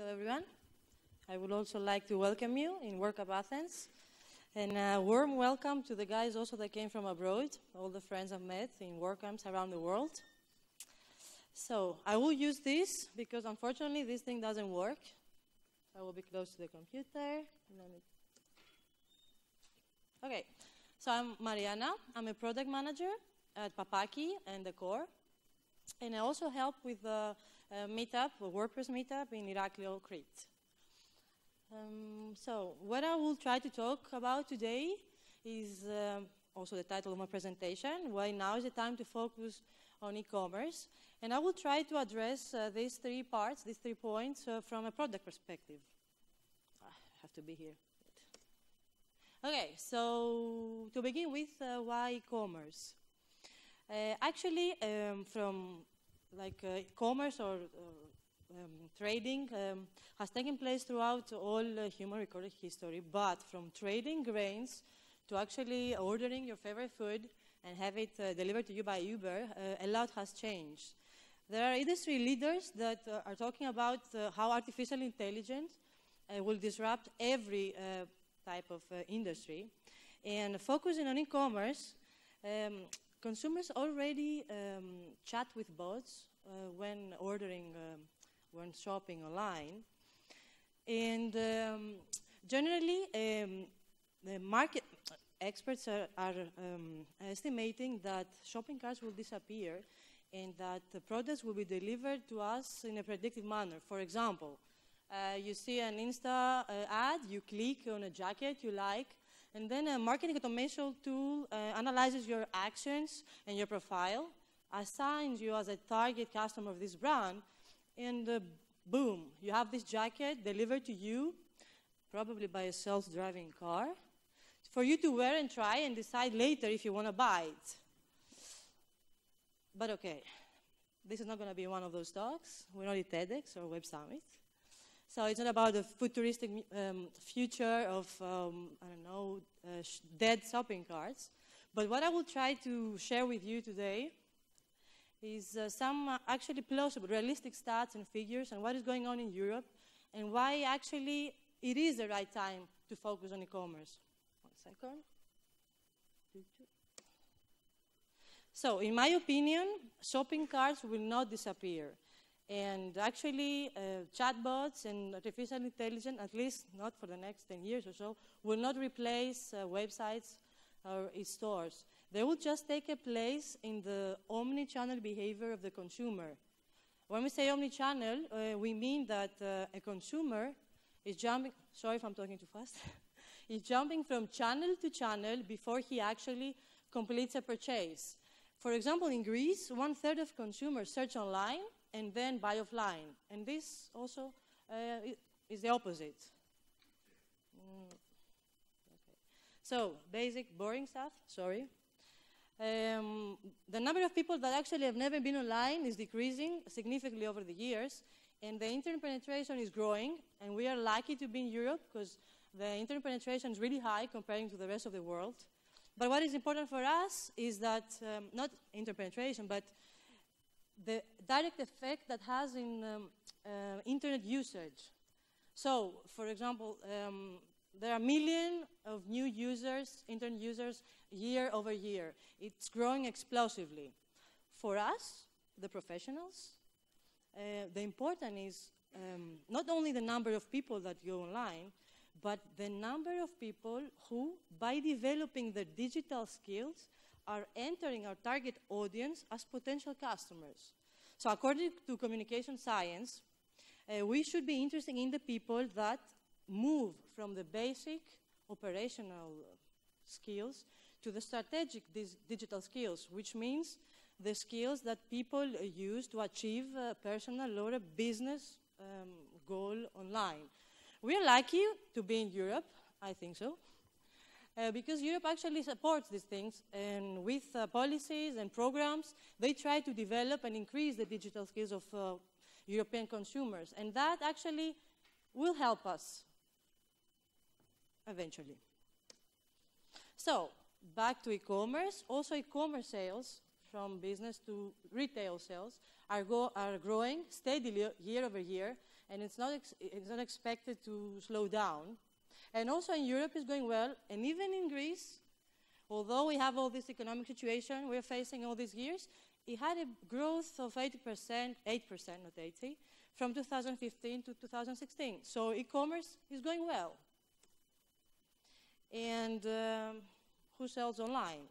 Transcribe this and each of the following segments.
Hello, everyone. I would also like to welcome you in WordCamp Athens. And a warm welcome to the guys also that came from abroad, all the friends I've met in WordCamps around the world. So I will use this because unfortunately this thing doesn't work. I will be close to the computer. Okay, so I'm Marianna. I'm a product manager at Papaki and the core. And I also help with the meetup, a WordPress meetup in Iraklio, Crete. Um, so what I will try to talk about today is uh, also the title of my presentation, why now is the time to focus on e-commerce. And I will try to address uh, these three parts, these three points, uh, from a product perspective. I have to be here. Okay, so to begin with, uh, why e-commerce? Uh, actually, um, from like uh, commerce or uh, um, trading um, has taken place throughout all human recorded history, but from trading grains to actually ordering your favorite food and have it uh, delivered to you by Uber, uh, a lot has changed. There are industry leaders that uh, are talking about uh, how artificial intelligence will disrupt every type of industry. And focusing on e-commerce, um, consumers already um, chat with bots uh, when ordering, um, when shopping online. And um, generally, um, the market experts are, are um, estimating that shopping carts will disappear and that the products will be delivered to us in a predictive manner. For example, uh, you see an Insta uh, ad, you click on a jacket you like, and then a marketing automation tool uh, analyzes your actions and your profile, assigns you as a target customer of this brand, and uh, boom, you have this jacket delivered to you, probably by a self-driving car, for you to wear and try and decide later if you want to buy it. But okay, this is not going to be one of those talks. We're not at TEDx or Web Summit. So it's not about the futuristic um, future of, um, I don't know, uh, dead shopping carts. But what I will try to share with you today is uh, some uh, actually plausible, realistic stats and figures and what is going on in Europe and why actually it is the right time to focus on e-commerce. One second. So, in my opinion, shopping carts will not disappear. And actually, uh, chatbots and artificial intelligence, at least not for the next 10 years or so, will not replace uh, websites or stores. They will just take a place in the omni-channel behavior of the consumer. When we say omni-channel, uh, we mean that uh, a consumer is jumping, sorry if I'm talking too fast, is jumping from channel to channel before he actually completes a purchase. For example, in Greece, one third of consumers search online and then buy offline. And this also uh, is the opposite. Mm. Okay. So, basic, boring stuff, sorry. Um, the number of people that actually have never been online is decreasing significantly over the years, and the internet penetration is growing, and we are lucky to be in Europe because the internet penetration is really high comparing to the rest of the world. But what is important for us is that, um, not internet penetration, but the direct effect that has in um, uh, internet usage. So, for example, um, there are a million of new users, internet users, year over year. It's growing explosively. For us, the professionals, uh, the important is um, not only the number of people that go online, but the number of people who, by developing their digital skills, are entering our target audience as potential customers. So according to communication science, uh, we should be interested in the people that move from the basic operational skills to the strategic digital skills, which means the skills that people use to achieve a personal or a business um, goal online. We are lucky to be in Europe, I think so, uh, because Europe actually supports these things, and with uh, policies and programs, they try to develop and increase the digital skills of uh, European consumers, and that actually will help us eventually. So, back to e-commerce. Also, e-commerce sales from business to retail sales are, are growing steadily year over year, and it's not, it's not expected to slow down. And also in Europe is going well, and even in Greece, although we have all this economic situation we're facing all these years, it had a growth of 80%, 8%, not 80, from 2015 to 2016. So e-commerce is going well. And um, who sells online?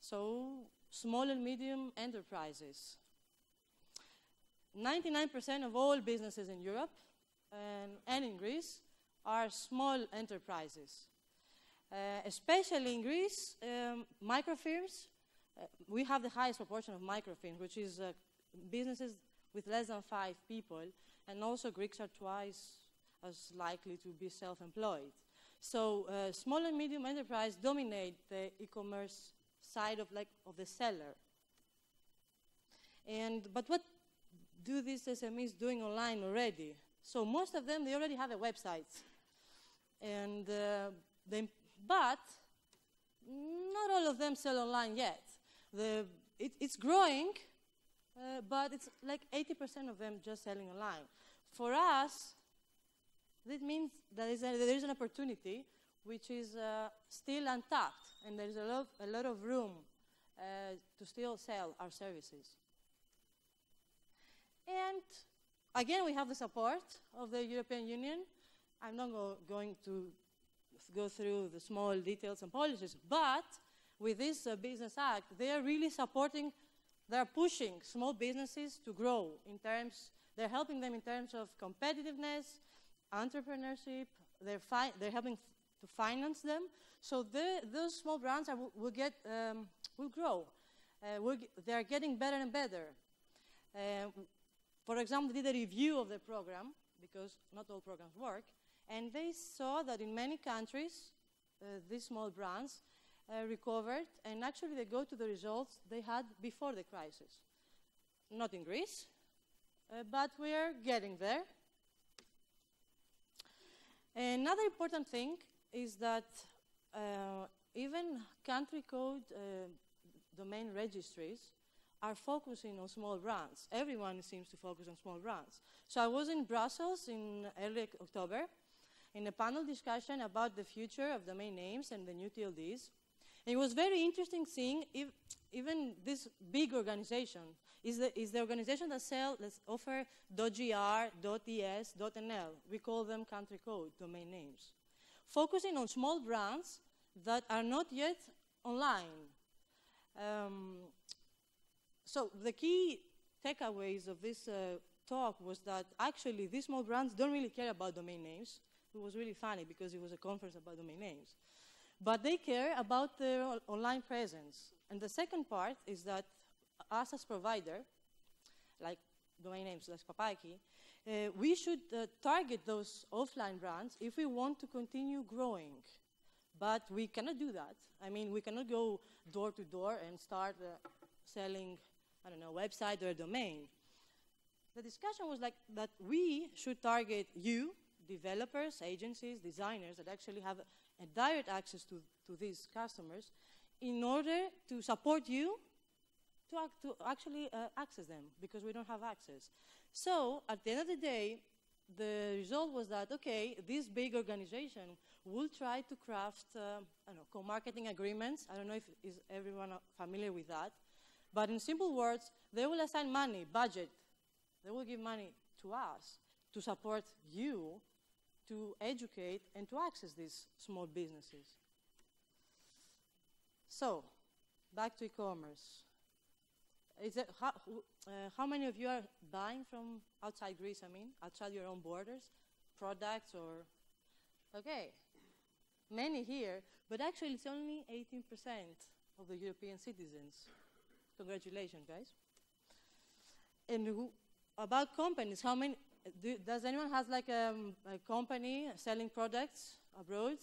So small and medium enterprises. 99% of all businesses in Europe and, and in Greece are small enterprises. Uh, especially in Greece, um, microfirms, uh, we have the highest proportion of microfirms, which is uh, businesses with less than five people, and also Greeks are twice as likely to be self-employed. So uh, small and medium enterprise dominate the e-commerce side of, like, of the seller. And, but what do these SMEs doing online already? So most of them, they already have a website. And uh, they, but not all of them sell online yet. The, it, it's growing, uh, but it's like 80% of them just selling online. For us, this means there is, a, there is an opportunity which is uh, still untapped, and there is a lot, a lot of room uh, to still sell our services. And again, we have the support of the European Union. I'm not go going to go through the small details and policies, but with this uh, Business Act, they are really supporting, they're pushing small businesses to grow in terms, they're helping them in terms of competitiveness, entrepreneurship, they're, they're helping to finance them. So those small brands will, get, um, will grow. Uh, they're getting better and better. Uh, for example, did a review of the program, because not all programs work, and they saw that in many countries, uh, these small brands uh, recovered, and actually they go to the results they had before the crisis. Not in Greece, uh, but we're getting there. Another important thing is that uh, even country code uh, domain registries are focusing on small brands. Everyone seems to focus on small brands. So I was in Brussels in early October in a panel discussion about the future of domain names and the new TLDs. And it was very interesting seeing if even this big organization is the, is the organization that sell, let's offer .gr, .es, .nl. We call them country code domain names. Focusing on small brands that are not yet online. Um, so the key takeaways of this uh, talk was that actually these small brands don't really care about domain names. It was really funny because it was a conference about domain names. But they care about their online presence. And the second part is that us as provider, like domain names like Papaki, uh, we should uh, target those offline brands if we want to continue growing. But we cannot do that. I mean, we cannot go door to door and start uh, selling I don't know, website or domain. The discussion was like that we should target you, developers, agencies, designers that actually have a, direct access to, to these customers in order to support you to, to actually uh, access them because we don't have access. So at the end of the day, the result was that, okay, this big organization will try to craft, uh, co-marketing agreements. I don't know if is everyone familiar with that. But in simple words, they will assign money, budget. They will give money to us to support you to educate and to access these small businesses. So, back to e-commerce. How, uh, how, many of you are buying from outside Greece, I mean, outside your own borders, products or, okay, many here, but actually it's only 18% of the European citizens. Congratulations, guys. And who, about companies, how many, do, does anyone has like um, a company selling products abroad,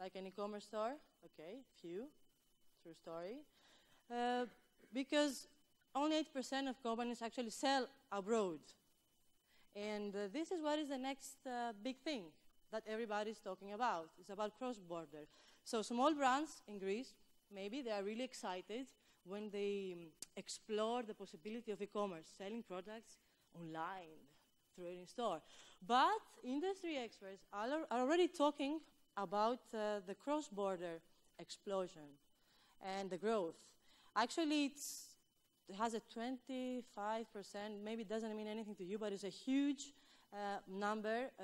like an e-commerce store? Okay, few, true story. Uh, because only 8% of companies actually sell abroad. And uh, this is what is the next uh, big thing that everybody's talking about. It's about cross-border. So small brands in Greece, maybe they are really excited when they um, explore the possibility of e-commerce, selling products online trading store. But industry experts are, already talking about uh, the cross-border explosion and the growth. Actually, it has a 25%, maybe it doesn't mean anything to you, but it's a huge uh, number uh,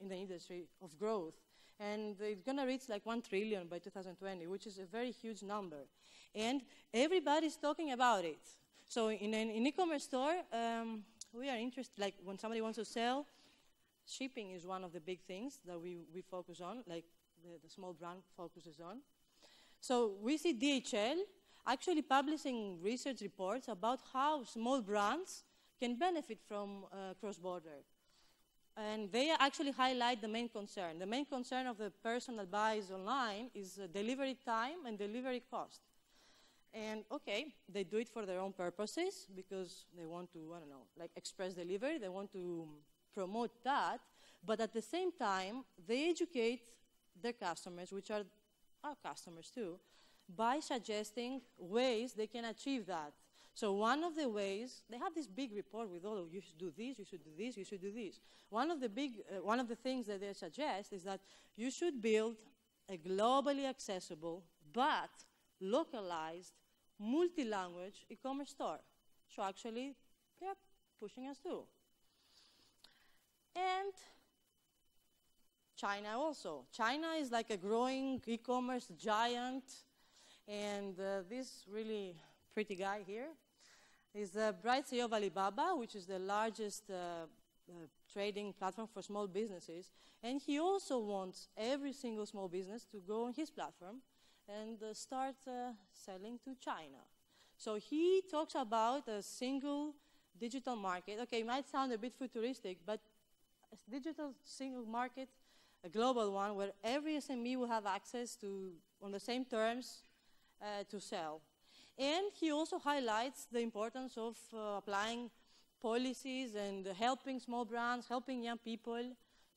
in the industry of growth. And it's going to reach like 1 trillion by 2020, which is a very huge number. And everybody's talking about it. So in an e-commerce store, um, we are interested, like when somebody wants to sell, shipping is one of the big things that we, we focus on, like the, the small brand focuses on. So we see DHL actually publishing research reports about how small brands can benefit from uh, cross-border. And they actually highlight the main concern. The main concern of the person that buys online is uh, delivery time and delivery cost. And okay, they do it for their own purposes because they want to, I don't know, like express delivery, they want to promote that. But at the same time, they educate their customers, which are our customers too, by suggesting ways they can achieve that. So one of the ways, they have this big report with all of you should do this, you should do this, you should do this. One of the big, uh, one of the things that they suggest is that you should build a globally accessible but localized multi-language e-commerce store. So actually, they're pushing us too. And China also. China is like a growing e-commerce giant, and uh, this really pretty guy here is the bright CEO of Alibaba, which is the largest uh, uh, trading platform for small businesses. And he also wants every single small business to go on his platform and uh, start uh, selling to China. So he talks about a single digital market. Okay, it might sound a bit futuristic, but a digital single market, a global one, where every SME will have access to, on the same terms, uh, to sell. And he also highlights the importance of uh, applying policies and helping small brands, helping young people.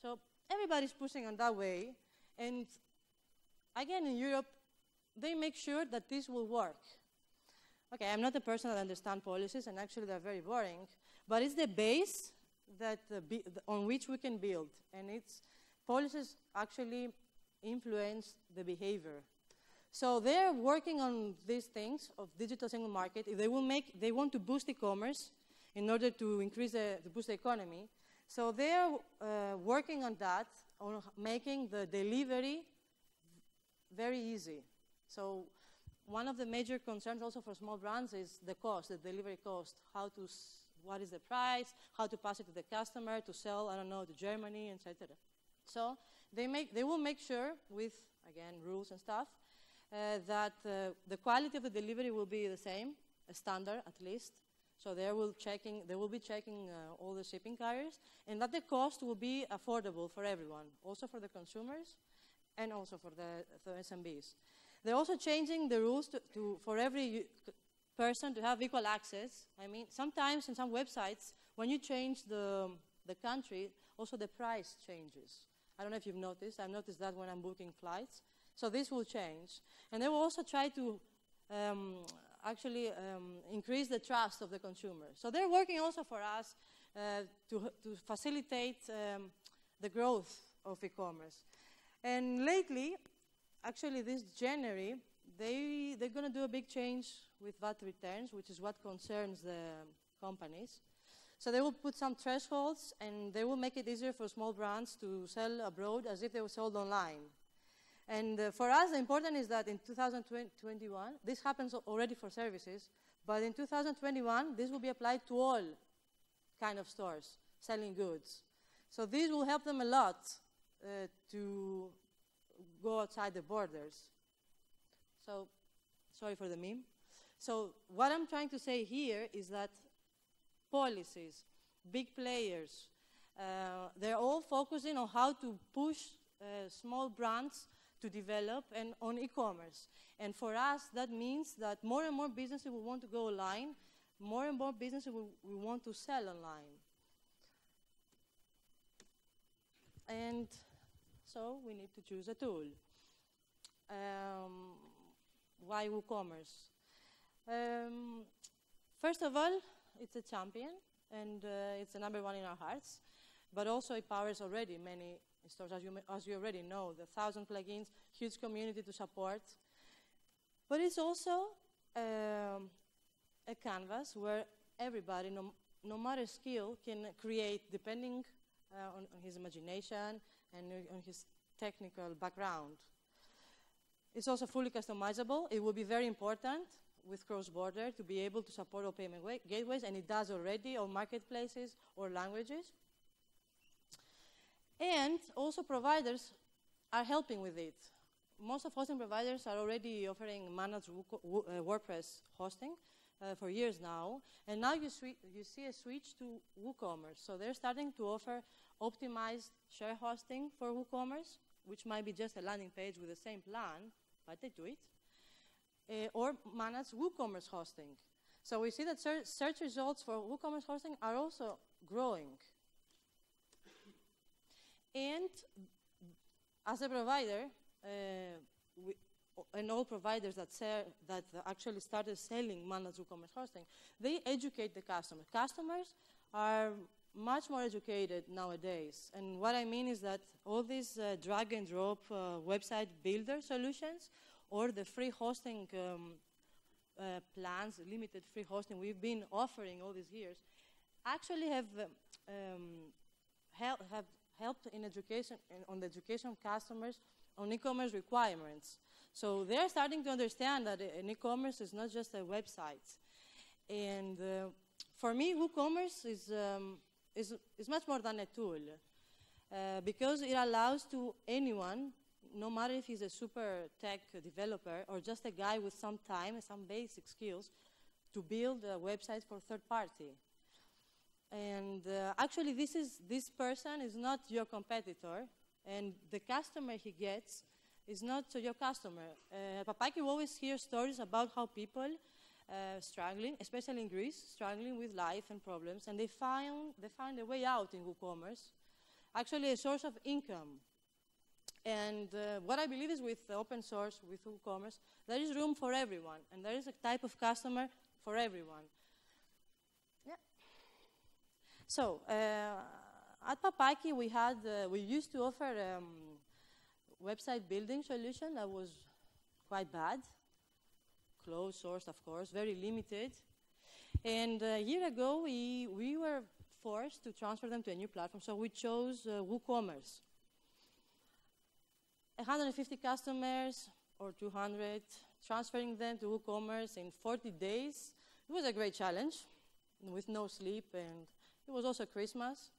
So everybody's pushing on that way. And again, in Europe, they make sure that this will work. Okay, I'm not a person that understands policies, and actually they're very boring, but it's the base that on which we can build, and it's policies actually influence the behavior. So they're working on these things of digital single market. If they will make, they want to boost e-commerce in order to increase the, to boost the economy. So they're uh, working on that, on making the delivery very easy. So one of the major concerns also for small brands is the cost, the delivery cost, how to, what is the price, how to pass it to the customer, to sell, I don't know, to Germany, etc. So they, make, they will make sure with, again, rules and stuff, uh, that uh, the quality of the delivery will be the same, a standard at least. So they will, checking, they will be checking uh, all the shipping carriers, and that the cost will be affordable for everyone, also for the consumers and also for the, the SMBs. They're also changing the rules to, to, for every person to have equal access. I mean, sometimes in some websites, when you change the, the country, also the price changes. I don't know if you've noticed. I've noticed that when I'm booking flights. So this will change. And they will also try to um, actually um, increase the trust of the consumer. So they're working also for us uh, to, to facilitate um, the growth of e-commerce. And lately, actually this January, they, they're going to do a big change with VAT returns, which is what concerns the companies. So they will put some thresholds, and they will make it easier for small brands to sell abroad as if they were sold online. And uh, for us, the important is that in 2021, this happens already for services, but in 2021, this will be applied to all kind of stores selling goods. So this will help them a lot uh, to go outside the borders. So, sorry for the meme. So, what I'm trying to say here is that policies, big players, uh, they're all focusing on how to push uh, small brands to develop and on e-commerce. And for us, that means that more and more businesses will want to go online, more and more businesses will, will want to sell online. And so we need to choose a tool. Um, why WooCommerce? Um, first of all, it's a champion. and uh, it's the number one in our hearts. But also it powers already many stores, as you, as you already know, the thousand plugins, huge community to support. But it's also um, a canvas where everybody, no, no matter skill, can create depending uh, on, on, his imagination and on his technical background. It's also fully customizable. It will be very important with cross-border to be able to support all payment gateways, and it does already, or marketplaces or languages. And also providers are helping with it. Most of hosting providers are already offering managed uh, WordPress hosting uh, for years now, and now you, you see a switch to WooCommerce. So they're starting to offer optimized share hosting for WooCommerce, which might be just a landing page with the same plan, but they do it, uh, or manage WooCommerce hosting. So we see that ser search results for WooCommerce hosting are also growing. And as a provider, uh, we, and all providers that, that actually started selling managed WooCommerce hosting, they educate the customers. Customers are much more educated nowadays. And what I mean is that all these uh, drag and drop uh, website builder solutions or the free hosting um, uh, plans, limited free hosting we've been offering all these years, actually have, um, hel have helped in education, in, on the education of customers on e-commerce requirements. So they're starting to understand that an e-commerce is not just a website. And uh, for me, WooCommerce is um, is, is much more than a tool uh, because it allows to anyone, no matter if he's a super tech developer or just a guy with some time and some basic skills, to build a website for third party. And uh, actually, this, is, this person is not your competitor, and the customer he gets is not your customer. Uh, Papaki always hears stories about how people uh, struggling, especially in Greece, struggling with life and problems, and they find, they found a way out in WooCommerce, actually a source of income. And uh, what I believe is with open source, with WooCommerce, there is room for everyone, and there is a type of customer for everyone. Yeah. So, uh, at Papaki, we had, uh, we used to offer um, website building solution that was quite bad closed source, of course, very limited. And a year ago, we, we were forced to transfer them to a new platform, so we chose uh, WooCommerce. 150 customers or 200, transferring them to WooCommerce in 40 days. It was a great challenge with no sleep, and it was also Christmas.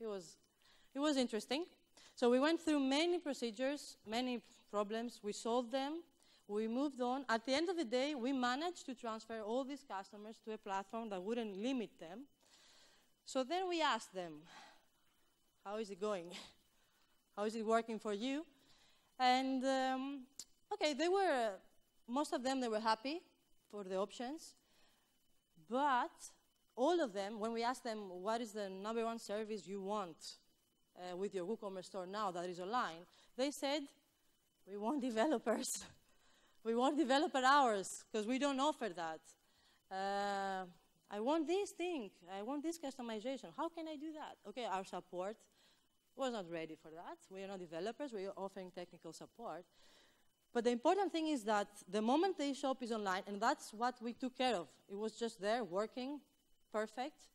It was, it was interesting. So we went through many procedures, many problems. We solved them, we moved on. At the end of the day, we managed to transfer all these customers to a platform that wouldn't limit them. So then we asked them, how is it going? how is it working for you? And um, okay, they were, most of them, they were happy for the options. But all of them, when we asked them, what is the number one service you want uh, with your WooCommerce store now that is online, they said, we want developers. We want developer hours because we don't offer that. Uh, I want this thing. I want this customization. How can I do that? Okay, our support was not ready for that. We are not developers. We are offering technical support. But the important thing is that the moment the shop is online, and that's what we took care of. It was just there, working, perfect.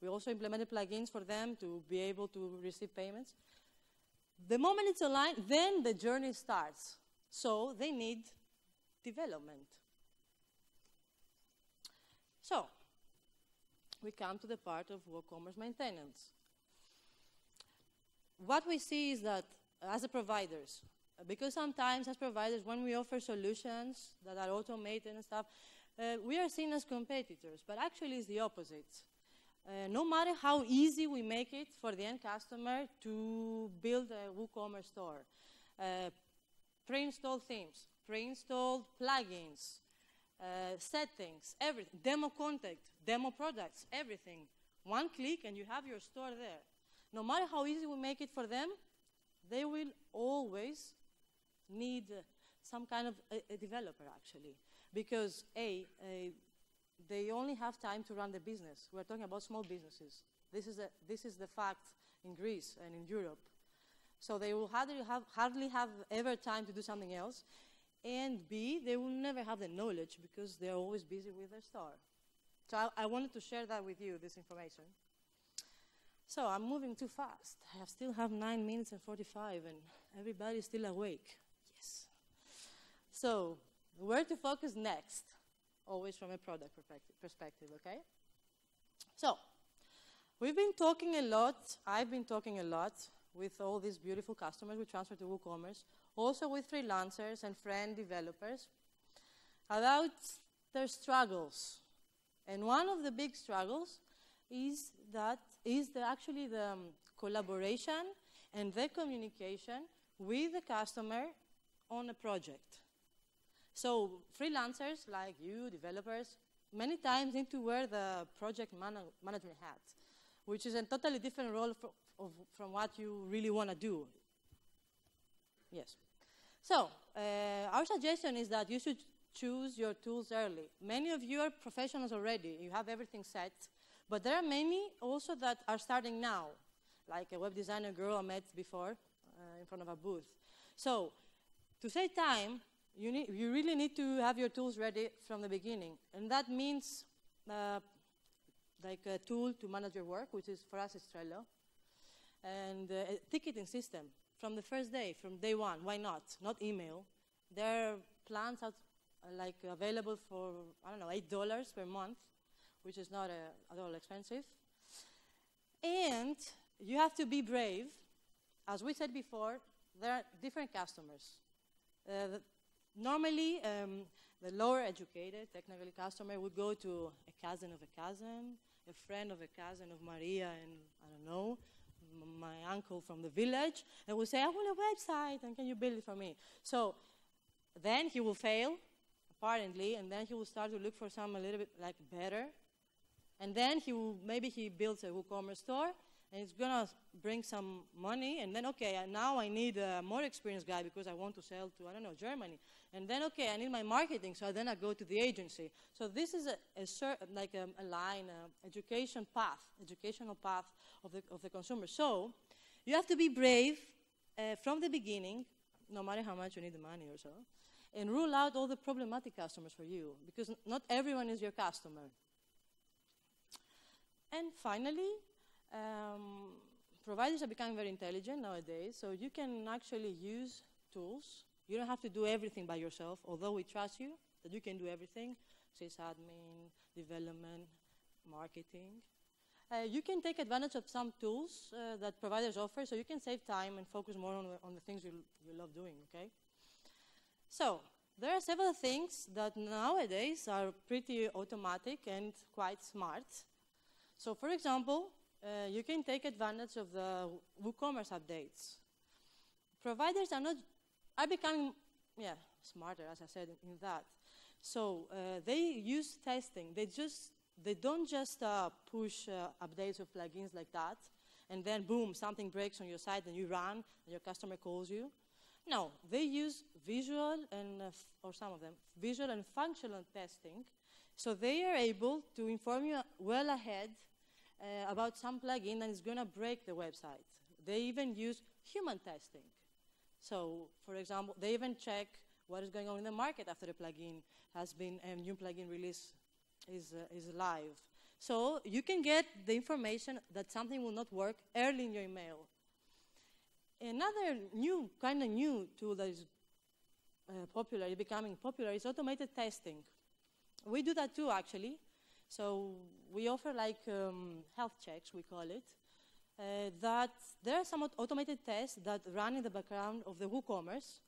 We also implemented plugins for them to be able to receive payments. The moment it's online, then the journey starts. So they need development. So, we come to the part of WooCommerce maintenance. What we see is that as a providers, because sometimes as providers, when we offer solutions that are automated and stuff, uh, we are seen as competitors, but actually it's the opposite. Uh, no matter how easy we make it for the end customer to build a WooCommerce store, uh, pre-installed themes, pre-installed plugins, uh, settings, everything, demo content, demo products, everything. One click and you have your store there. No matter how easy we make it for them, they will always need uh, some kind of a, a, developer actually. Because A, they only have time to run the business. We're talking about small businesses. This is, a, this is the fact in Greece and in Europe. So they will hardly have, hardly have ever time to do something else. And B, they will never have the knowledge because they're always busy with their store. So I, I wanted to share that with you, this information. So I'm moving too fast. I still have 9 minutes and 45, and everybody's still awake. Yes. So, where to focus next? Always from a product perspective, okay? So, we've been talking a lot, I've been talking a lot with all these beautiful customers we transfer to WooCommerce, also with freelancers and friend developers, about their struggles. And one of the big struggles is that is the, actually the um, collaboration and the communication with the customer on a project. So freelancers like you, developers, many times need to wear the project man management hat, which is a totally different role of, from what you really want to do. Yes. So uh, our suggestion is that you should choose your tools early. Many of you are professionals already. You have everything set. But there are many also that are starting now, like a web designer girl I met before uh, in front of a booth. So to save time, you, need, you really need to have your tools ready from the beginning. And that means uh, like a tool to manage your work, which is for us is Trello, and uh, a ticketing system from the first day, from day one. Why not? Not email. There are plans out, uh, like available for, I don't know, $8 per month which is not uh, at all expensive. And you have to be brave. As we said before, there are different customers. Uh, the, normally, um, the lower educated, technically customer would go to a cousin of a cousin, a friend of a cousin of Maria, and I don't know, my uncle from the village, and will say, I want a website, and can you build it for me? So then he will fail, apparently, and then he will start to look for some a little bit like better and then he will, maybe he builds a WooCommerce store, and it's gonna bring some money, and then, okay, now I need a more experienced guy because I want to sell to, I don't know, Germany. And then, okay, I need my marketing, so then I go to the agency. So this is a, a like a, a line, a education path, educational path of the, of the consumer. So you have to be brave uh, from the beginning, no matter how much you need the money or so, and rule out all the problematic customers for you, because not everyone is your customer. And finally, um, providers are becoming very intelligent nowadays, so you can actually use tools. You don't have to do everything by yourself, although we trust you that you can do everything, sysadmin, development, marketing. Uh, you can take advantage of some tools uh, that providers offer, so you can save time and focus more on the, on the things you, you love doing, okay? So, there are several things that nowadays are pretty automatic and quite smart. So for example, uh, you can take advantage of the WooCommerce updates. Providers are not, are becoming, yeah, smarter, as I said in that. So uh, they use testing. They just, they don't just uh, push uh, updates of plugins like that, and then boom, something breaks on your site and you run, and your customer calls you. No, they use visual and, uh, or some of them, visual and functional testing. So they are able to inform you well ahead uh, about some plugin that is going to break the website. They even use human testing. So, for example, they even check what is going on in the market after a plugin has been, a new plugin release is, uh, is live. So you can get the information that something will not work early in your email. Another new, kind of new tool that is uh, popular, becoming popular, is automated testing. We do that too, actually. So we offer like um, health checks, we call it, uh, that there are some automated tests that run in the background of the WooCommerce,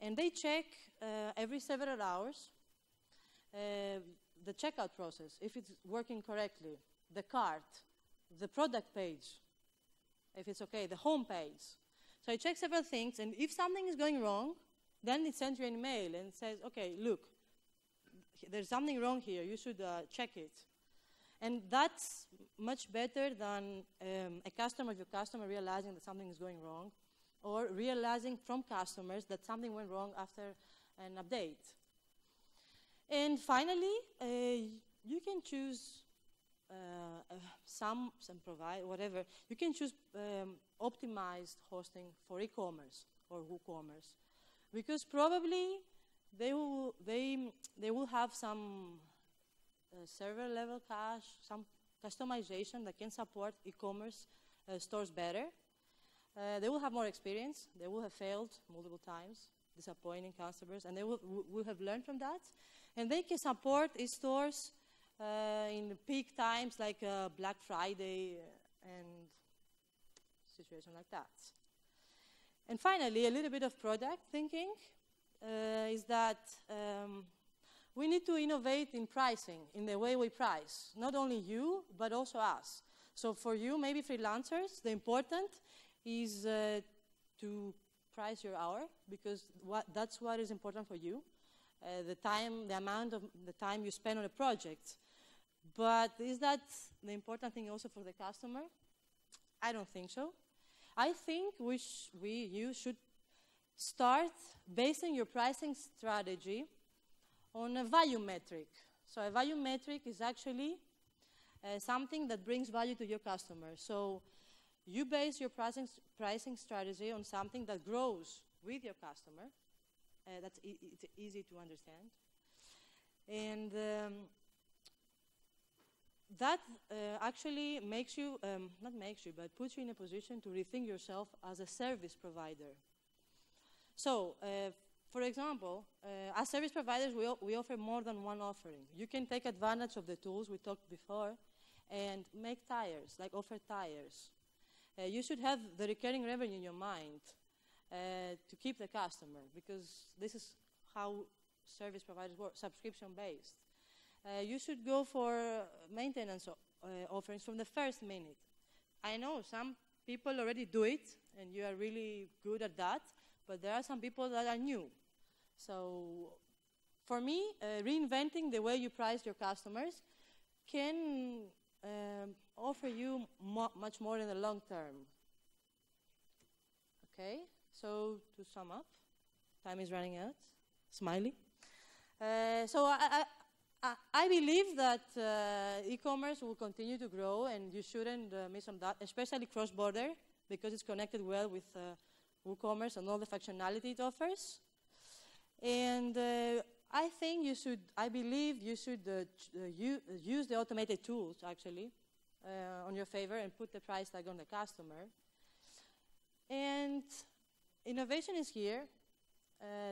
and they check uh, every several hours uh, the checkout process, if it's working correctly, the cart, the product page, if it's okay, the home page. So it checks several things, and if something is going wrong, then it sends you an email and says, okay, look, there's something wrong here, you should uh, check it. And that's much better than um, a customer, your customer realizing that something is going wrong, or realizing from customers that something went wrong after an update. And finally, uh, you can choose uh, uh, some, some provide, whatever. You can choose um, optimized hosting for e-commerce or WooCommerce because probably they will, they, they will have some uh, server level cache, some customization that can support e-commerce uh, stores better. Uh, they will have more experience. They will have failed multiple times, disappointing customers, and they will, will have learned from that. And they can support e-stores uh, in peak times like uh, Black Friday and situation like that. And finally, a little bit of product thinking uh, is that um, we need to innovate in pricing, in the way we price. Not only you, but also us. So for you, maybe freelancers, the important is uh, to price your hour because what, that's what is important for you. Uh, the time, the amount of the time you spend on a project. But is that the important thing also for the customer? I don't think so. I think we, we you should start basing your pricing strategy on a value metric. So a value metric is actually uh, something that brings value to your customer. So you base your pricing, pricing strategy on something that grows with your customer. Uh, that's e it's easy to understand. And um, that uh, actually makes you, um, not makes you, but puts you in a position to rethink yourself as a service provider. So, uh, for example, uh, as service providers, we, we offer more than one offering. You can take advantage of the tools we talked before and make tires, like offer tires. Uh, you should have the recurring revenue in your mind uh, to keep the customer because this is how service providers work, subscription based. Uh, you should go for maintenance uh, offerings from the first minute. I know some people already do it, and you are really good at that, but there are some people that are new. So for me, uh, reinventing the way you price your customers can um, offer you mo much more in the long term. Okay, so to sum up, time is running out. Smiley. Uh, so I, I believe that uh, e-commerce will continue to grow, and you shouldn't uh, miss on that, especially cross-border, because it's connected well with uh, WooCommerce and all the functionality it offers. And uh, I think you should, I believe you should uh, uh, use the automated tools, actually, on your favor and put the price tag on the customer. And innovation is here.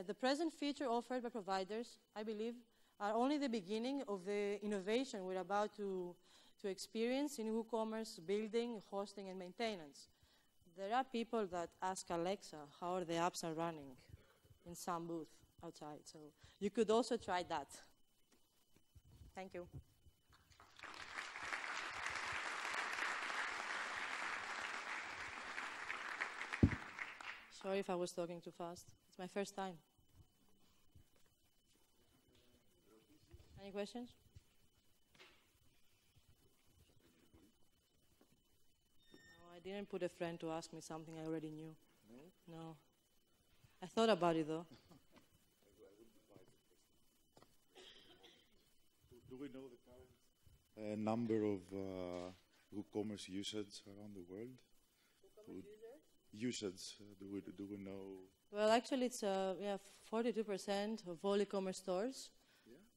the present feature offered by providers, I believe, are only the beginning of the innovation we're about to, to experience in WooCommerce building, hosting, and maintenance. There are people that ask Alexa how are the apps are running in some booth outside. So you could also try that. Thank you. Sorry if I was talking too fast. It's my first time. Any questions? I didn't put a friend to ask me something I already knew. No? No. I thought about it though. Do we know the current uh, number of uh, WooCommerce usage around the world? Usage, uh, do we do we know? Well, actually, it's uh, yeah, 42% of all e-commerce stores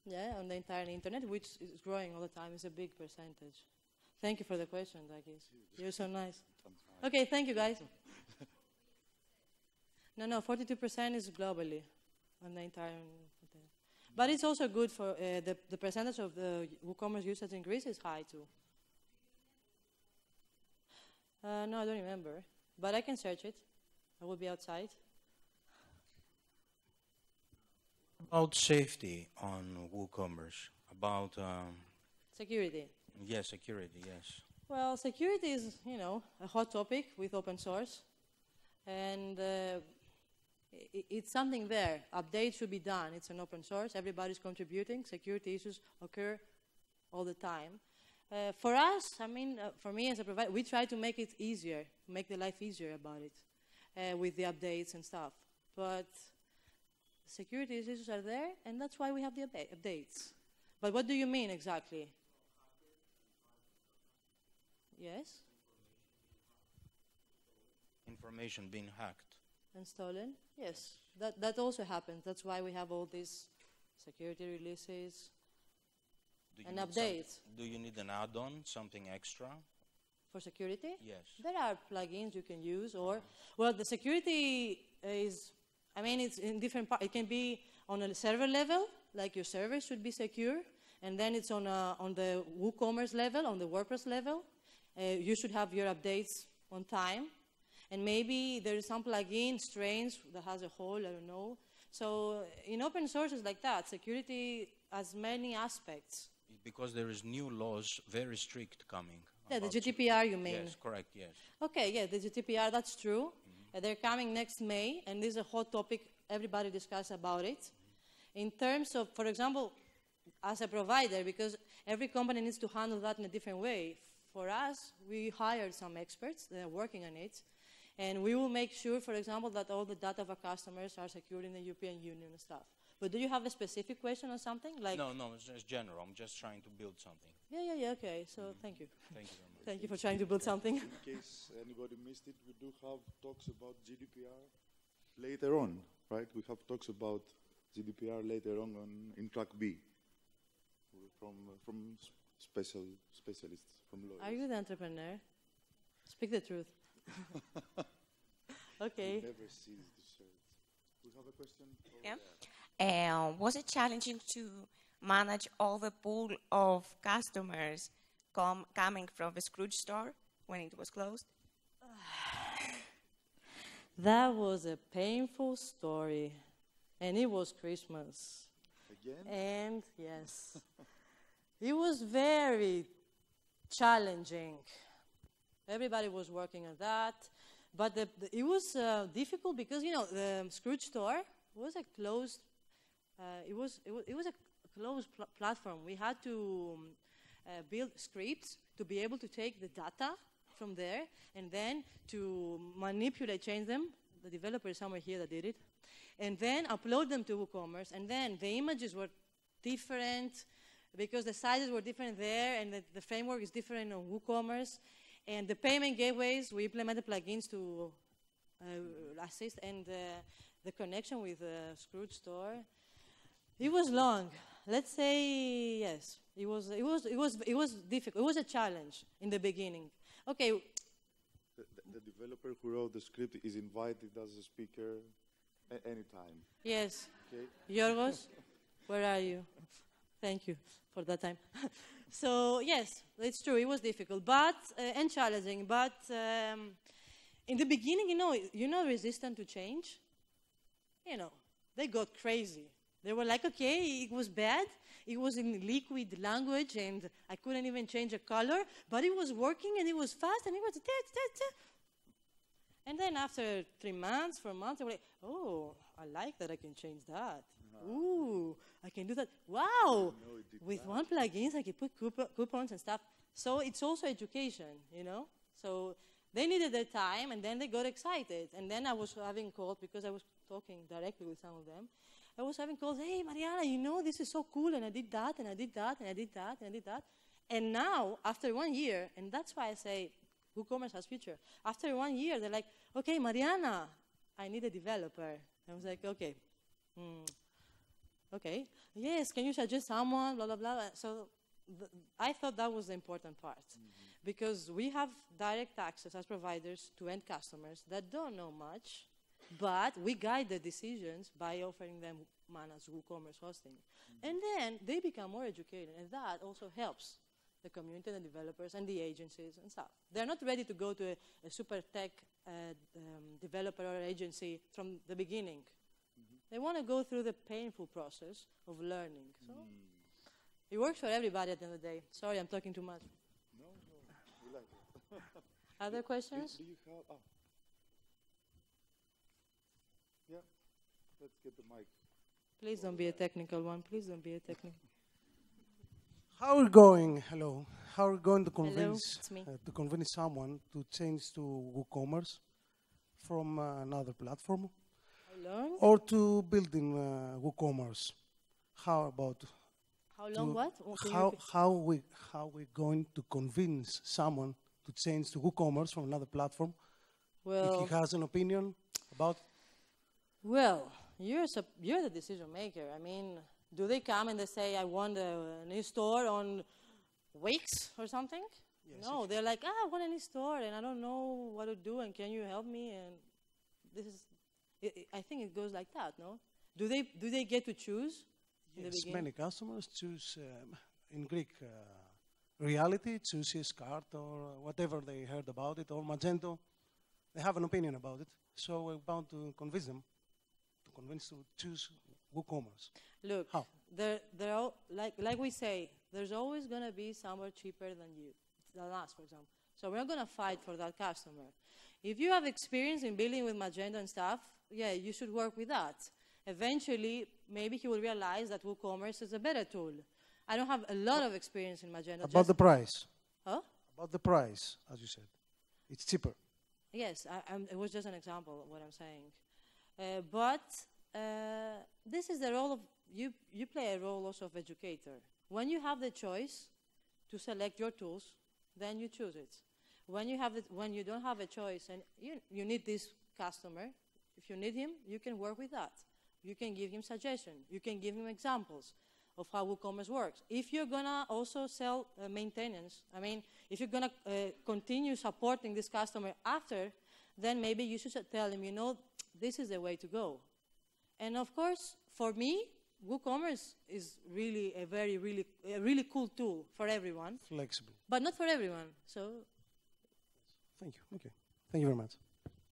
yeah, on the entire internet, which is growing all the time. It's a big percentage. Thank you for the question, Takis. You're so nice. Okay, thank you, guys. no, no, 42% is globally on the entire. But it's also good for uh, the, the percentage of the WooCommerce usage in Greece is high too. Uh, no, I don't remember. But I can search it. I will be outside. About safety on WooCommerce, about um, security. Yes, security. Yes. Well, security is you know a hot topic with open source, and uh, it, it's something there. Updates should be done. It's an open source. Everybody's contributing. Security issues occur all the time. Uh, for us, I mean, uh, for me as a provider, we try to make it easier, make the life easier about it, uh, with the updates and stuff. But security issues are there, and that's why we have the updates. But what do you mean exactly? Yes, Information being hacked. and stolen? Yes, that, that also happens. That's why we have all these security releases. And some- updates. do you need an add-on, something extra? For security? Yes. There are plugins you can use, or well, the security is. I mean, it's in different parts. It can be on a server level, like your server should be secure, and then it's on a, on the WooCommerce level, on the WordPress level. Uh, you should have your updates on time, and maybe there is some plugin, Strange, that has a hole. I don't know. So in open sources like that, security has many aspects. Because there is new laws, very strict coming. Yeah, the GDPR, you mean? Yes, correct, yes. Okay, yeah, the GDPR, that's true. Uh, they're coming next May, and this is a hot topic. Everybody discuss about it. In terms of, for example, as a provider, because every company needs to handle that in a different way. For us, we hired some experts that are working on it, and we will make sure, for example, that all the data of our customers are secured in the European Union and stuff. But do you have a specific question or something? Like, No, no, it's just general. I'm just trying to build something. yeah, yeah, yeah. Okay, so mm-hmm. thank you, Thank you very much. thank you for trying to build something. In case anybody missed it, we do have talks about GDPR later on, right? We have talks about GDPR later on, on in track B from from s- special specialists from lawyers. Are you the entrepreneur? Speak the truth. okay. Never cease to search. We have a question. Yeah. there. Uh, was it challenging to manage all the pool of customers com- coming from the Scrooge store when it was closed? That was a painful story. And it was Christmas. Again, And yes, it was very challenging. Everybody was working on that. But the, the- it was uh, difficult because, you know, the Scrooge store was a closed, uh, it, was, it, was, it was a closed pl- platform. We had to um, uh, build scripts to be able to take the data from there and then to manipulate, change them. The developer is somewhere here that did it. And then upload them to WooCommerce. And then the images were different because the sizes were different there and the, the framework is different on WooCommerce. And the payment gateways, we implemented plugins to uh, assist and uh, the connection with the Scrooge store. It was long. Let's say yes. It was. It was. It was. It was difficult. It was a challenge in the beginning. Okay. the, the, the developer who wrote the script is invited as a speaker anytime. Yes. Okay. Yorgos, where are you? Thank you for that time. so yes, it's true. It was difficult, but uh, and challenging. But um, in the beginning, you know, you're not resistant to change. You know, they got crazy. They were like, okay, it was bad. It was in liquid language, and I couldn't even change a color, but it was working, and it was fast, and it was. Da, da, da. And then after three months, four months, they were like, oh, I like that I can change that. Ooh, I can do that. Wow! With one plugins, I can put coupons and stuff. So it's also education, you know? So they needed their time, and then they got excited. And then I was having calls, because I was talking directly with some of them, I was having calls, hey, Marianna, you know, this is so cool, and I did that, and I did that, and I did that, and I did that. And now, after one year, and that's why I say WooCommerce has future. After one year, they're like, okay, Marianna, I need a developer. I was like, okay, hmm, okay, yes, can you suggest someone, blah, blah, blah. So th- I thought that was the important part because we have direct access as providers to end customers that don't know much, but we guide the decisions by offering them managed WooCommerce hosting. And then they become more educated, and that also helps the community and the developers and the agencies and stuff. They're not ready to go to a, a super tech uh, um, developer or agency from the beginning. They want to go through the painful process of learning. So it works for everybody at the end of the day. Sorry, I'm talking too much. No, no, we like it. Other Do, questions? do you have? Ah. Yeah. Let's get the mic. Please don't be a technical one. Please don't be a technical. How are we going? Hello. How are we going to convince me. uh, to convince someone to change to WooCommerce from uh, another platform How long? or to build in uh, WooCommerce? How about How long what? Can How, how, we, how we going to convince someone to change to WooCommerce from another platform Well, if he has an opinion about Well, you're, you're the decision maker. I mean, do they come and they say, I want a new store on Wix or something? no, they're like, ah, I want a new store and I don't know what to do and can you help me? And this is, i i I think it goes like that, no? Do they, do they get to choose? Yes, many customers choose um, in Greek uh, reality, chooses card or whatever they heard about it, or Magento. They have an opinion about it, so we're bound to convince them, to convince to choose WooCommerce. Look, How? there, there are, like, like we say, there's always going to be somewhere cheaper than you, than us, for example. So we're not going to fight for that customer. If you have experience in building with Magento and stuff, yeah, you should work with that. Eventually, maybe he will realize that WooCommerce is a better tool. I don't have a lot of experience in Magento. About the price, huh? about the price, as you said, it's cheaper. Yes, I, I'm, it was just an example of what I'm saying. Uh, but this is the role of you. You play a role also of educator. When you have the choice to select your tools, then you choose it. When you have it, when you don't have a choice and you you need this customer, if you need him, you can work with that. You can give him suggestions. You can give him examples of how WooCommerce works. If you're gonna also sell uh, maintenance, I mean, if you're gonna uh, continue supporting this customer after, then maybe you should tell him, you know, this is the way to go. And of course, for me, WooCommerce is really a very, really, a really cool tool for everyone, Flexible. but not for everyone. So Thank you. Okay. Thank you very much.